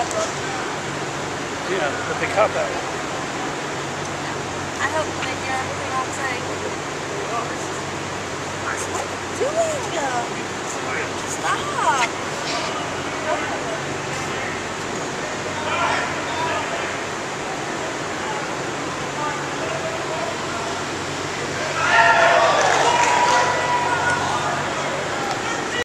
Yeah, but they caught that one.